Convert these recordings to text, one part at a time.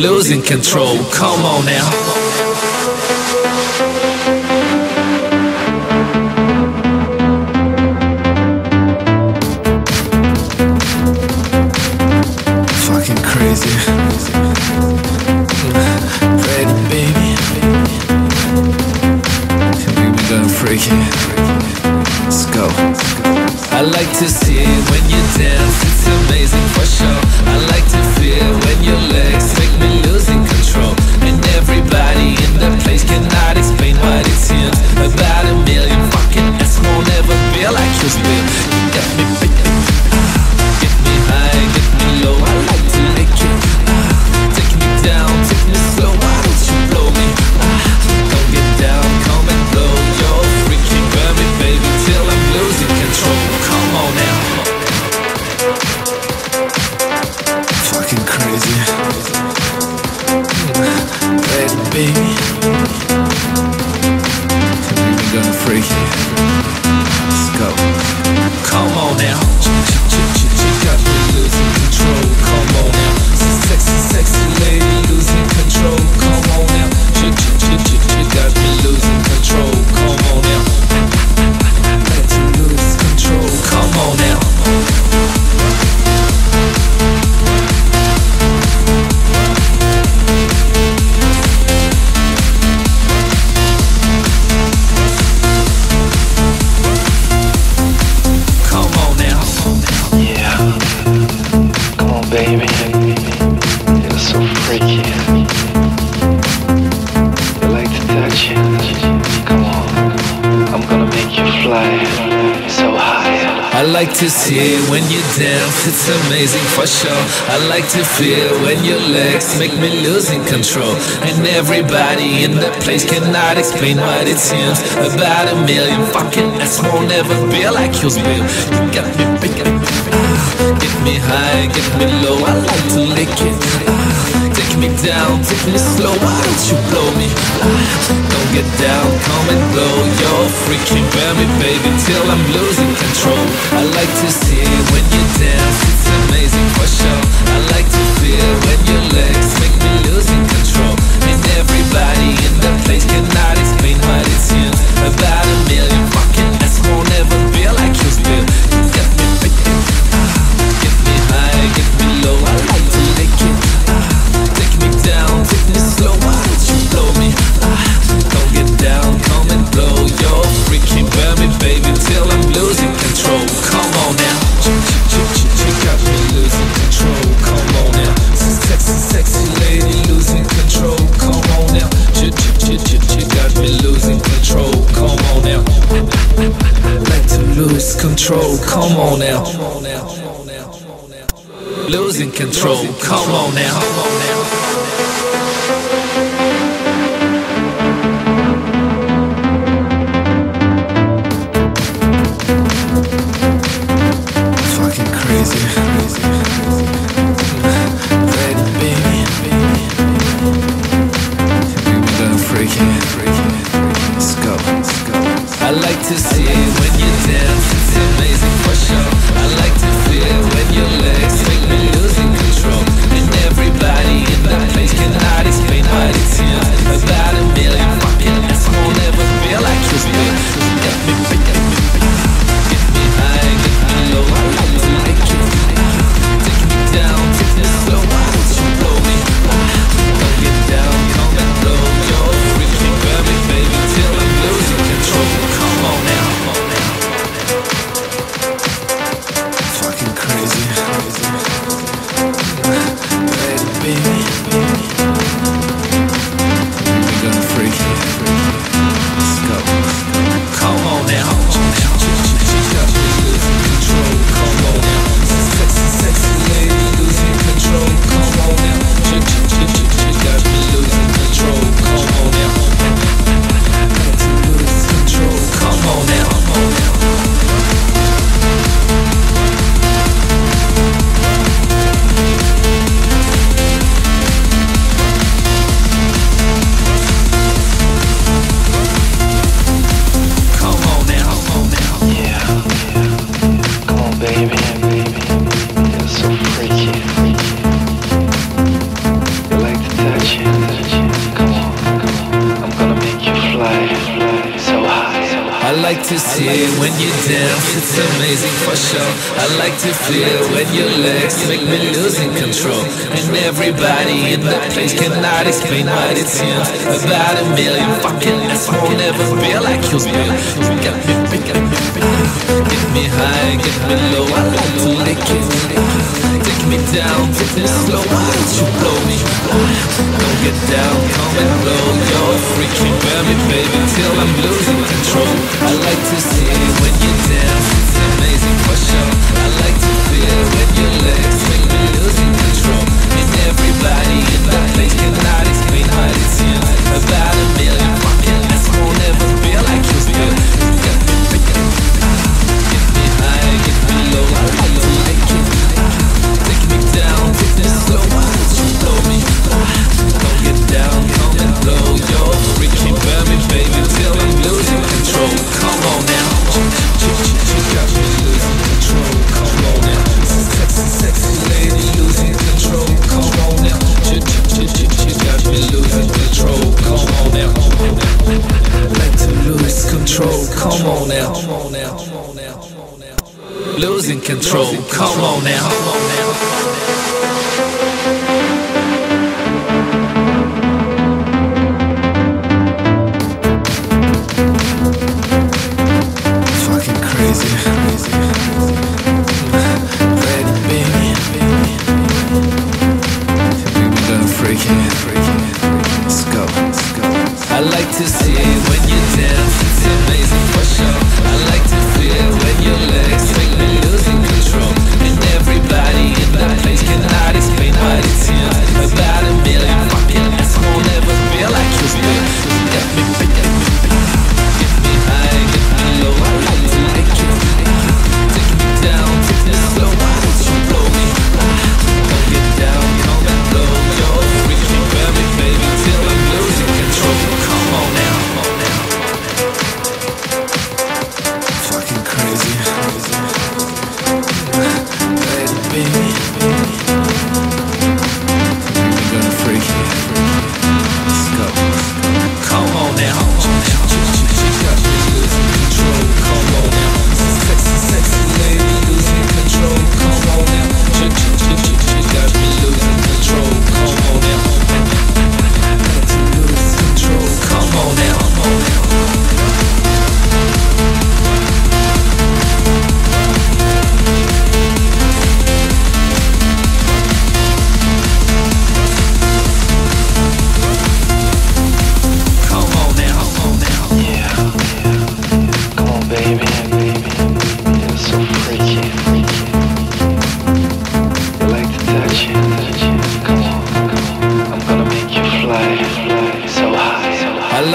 losing control. Come on now. fucking crazy let's go I like to see it when country. like to see when you dance, it's amazing for sure. I like to feel when your legs make me losing control. And everybody in the place cannot explain what it seems. About a million fucking ass won't ever be like yours will. You got me picking. Ah, get me high, get me low, I like to lick it. Ah, take me down, take me slow, why don't you blow me? Ah, get down, come and blow You're freaking me, baby, till I'm losing control. I like to see when you dance, it's amazing for sure I like to feel when your legs make me losing control. And everybody in the place cannot explain what it's seems about losing control. Come on now. Like to see it when you dance, it's amazing for sure. I like to feel when your legs make me losing control. And everybody in the place cannot explain what it seems. About a million fucking ass won't ever be like. You me, get me high, get me low. I like to lick it. Take me down, take me slow. Why don't you blow me? Don't get down, come and blow. You're freaking me, baby, till I'm losing control. I like to see it when you dance, it's amazing for sure. Control. Come on now.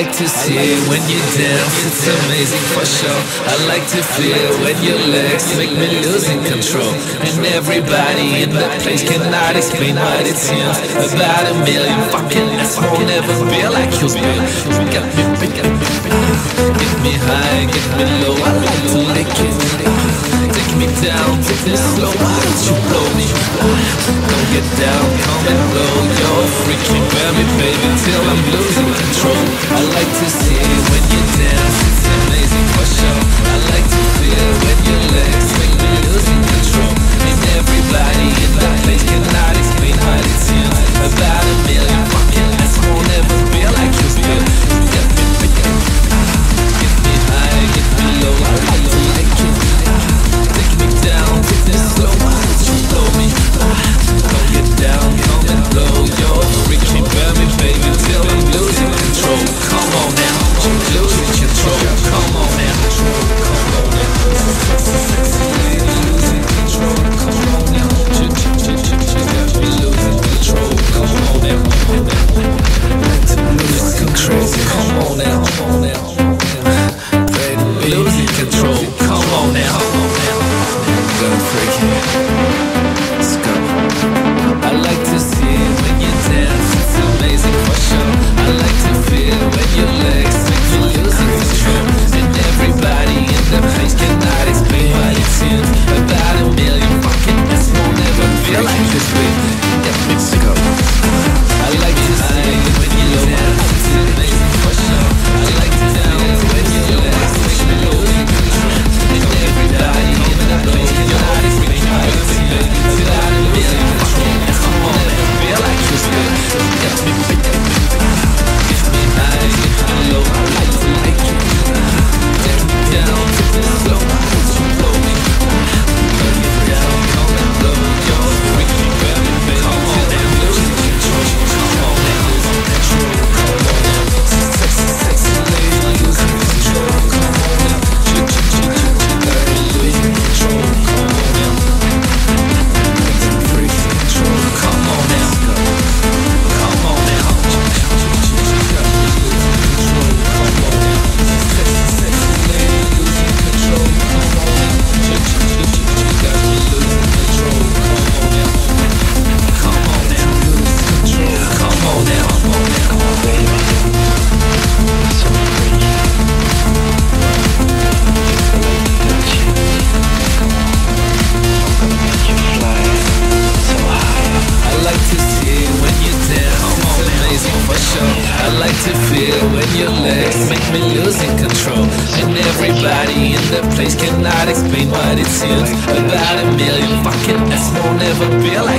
Like to see when you dance, it's amazing for sure. I like to feel when your legs make me losing control. And everybody in the place cannot explain what it seems. About a million fucking ass won't ever like. You got me get me high, get me low. I like to lick it. Me down, me slow. Why don't you blow me? Don't get down, come and blow. You're freaking me, baby, till I'm losing control. I like to see when you dance, it's amazing for sure. I like to feel when your legs make me losing control. And everybody in the place cannot explain what it seems. About a million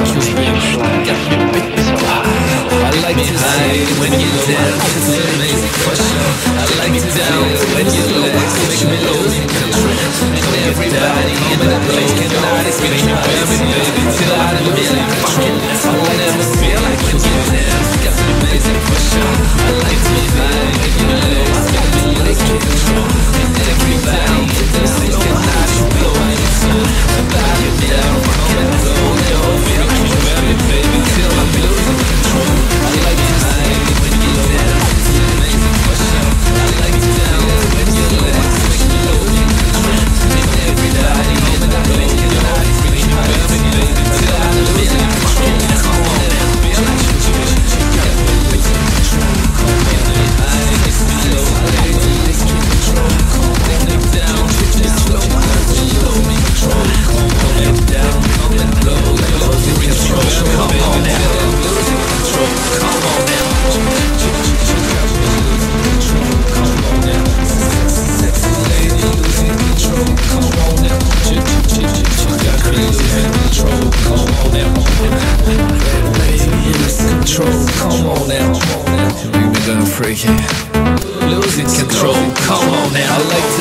like you got me beat so high. I like to high when you down, it's an amazing question. I like to down when you low, make me lose control. And everybody in the place can notice me, baby, baby, till I don't feel like fucking. I will never feel like you down. down I like to